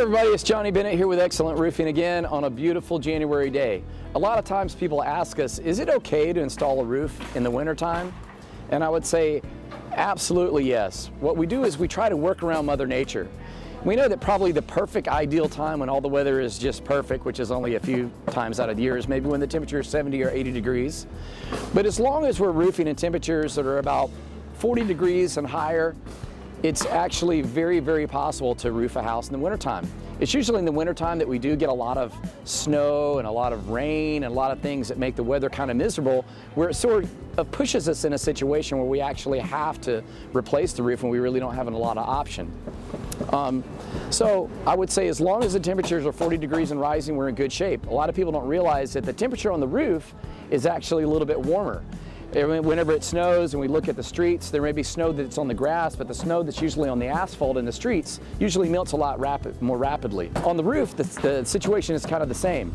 everybody, it's Johnny Bennett here with Excellent Roofing again on a beautiful January day. A lot of times people ask us, is it okay to install a roof in the wintertime? And I would say, absolutely yes. What we do is we try to work around Mother Nature. We know that probably the perfect ideal time when all the weather is just perfect, which is only a few times out of the year, is maybe when the temperature is 70 or 80 degrees. But as long as we're roofing in temperatures that are about 40 degrees and higher, it's actually very, very possible to roof a house in the wintertime. It's usually in the wintertime that we do get a lot of snow and a lot of rain and a lot of things that make the weather kind of miserable, where it sort of pushes us in a situation where we actually have to replace the roof and we really don't have a lot of option. Um, so I would say as long as the temperatures are 40 degrees and rising, we're in good shape. A lot of people don't realize that the temperature on the roof is actually a little bit warmer. Whenever it snows and we look at the streets, there may be snow that's on the grass, but the snow that's usually on the asphalt in the streets usually melts a lot rapid, more rapidly. On the roof, the, the situation is kind of the same.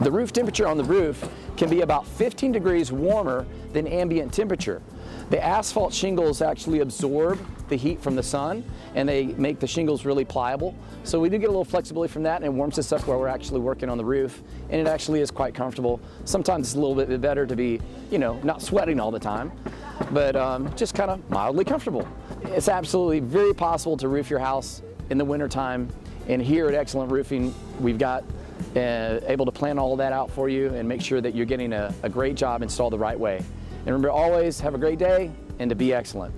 The roof temperature on the roof can be about 15 degrees warmer than ambient temperature. The asphalt shingles actually absorb the heat from the sun and they make the shingles really pliable. So we do get a little flexibility from that and it warms us up while we're actually working on the roof and it actually is quite comfortable. Sometimes it's a little bit better to be, you know, not sweating all the time, but um, just kind of mildly comfortable. It's absolutely very possible to roof your house in the wintertime and here at Excellent Roofing we've got uh, able to plan all that out for you and make sure that you're getting a, a great job installed the right way. And remember always have a great day and to be excellent.